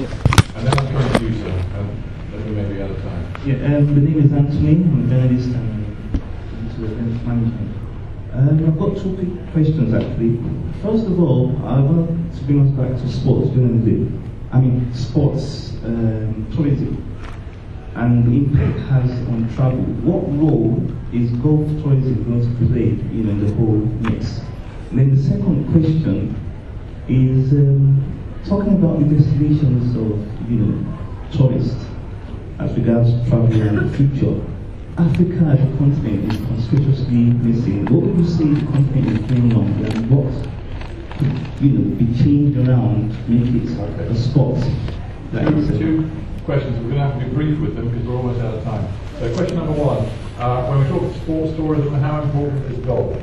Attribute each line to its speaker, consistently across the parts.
Speaker 1: And coming to you, sir, and time.
Speaker 2: Yeah, um, the name is Anthony. I'm a journalist and into event management. Um, I've got two quick questions actually. First of all, I want to bring us back to sports journalism. I mean, sports um, tourism and the impact has on travel. What role is golf tourism going to play in the whole mix? And then the second question is um, talking about the destinations of you know tourists as regards to travel in the future. Africa as a continent is conspicuously missing. What would you say the continent is doing wrong and what could, you know, be changed around to make it a spot that is
Speaker 1: Two,
Speaker 2: a-
Speaker 1: two questions. We're going to have to be brief with them because we're almost out of time. So question number one, uh, when we talk about sports tourism, how important is golf?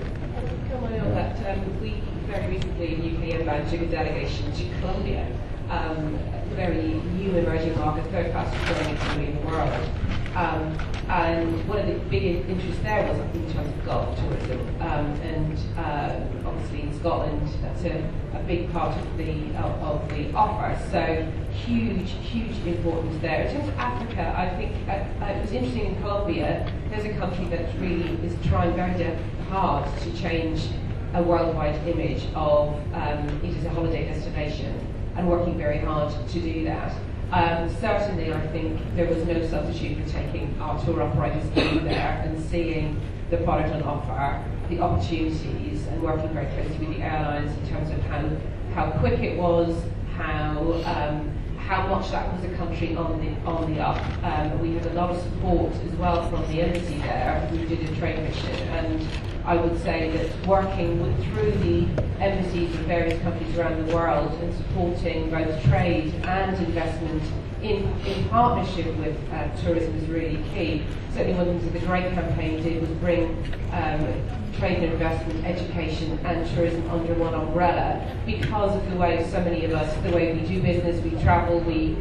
Speaker 3: Come on on that. Um, we very recently in UK Inbound delegation to Colombia, um, a very new emerging market, third fastest growing economy in the world. Um, and one of the big interests there was in terms of golf tourism. Um, and uh, obviously in Scotland, that's a, a big part of the of, of the offer. So huge, huge importance there. In terms of Africa, I think uh, uh, it was interesting in Colombia. There's a country that really is trying very hard to change a worldwide image of um, it as a holiday destination and working very hard to do that. Um, certainly, I think there was no substitute for taking our tour operators there and seeing the product on offer, the opportunities, and working very closely with the airlines in terms of how, how quick it was, how um, how much that was a country on the on the up. Um, we had a lot of support as well from the embassy there, who did a trade mission, and I would say that working with, through the embassies of various countries around the world and supporting both trade and investment in, in partnership with uh, tourism is really key. Certainly one of the things that the Great campaign did was bring um, trade and investment, education and tourism under one umbrella because of the way so many of us, the way we do business, we travel, we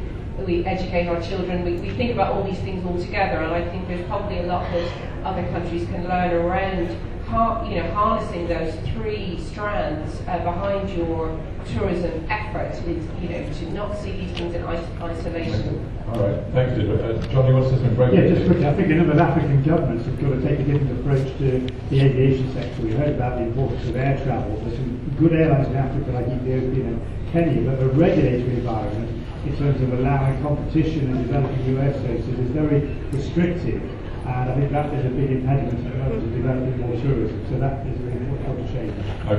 Speaker 3: we educate our children, we, we think about all these things all together and I think there's probably a lot that other countries can learn around har- you know, harnessing those three strands uh, behind your tourism effort is, you know, to not see these things in isolation.
Speaker 1: All right, thanks, Deidre. Uh, John, you want to say something very
Speaker 4: Yeah, just quickly, I think a number of African governments have got to take a different approach to the aviation sector. We heard about the importance of air travel. There's some good airlines in Africa like Ethiopia and Kenya, but the regulatory environment in terms of allowing competition and developing new air services is very restrictive. And I think that is a big impediment to developing more tourism. So that is a really important change.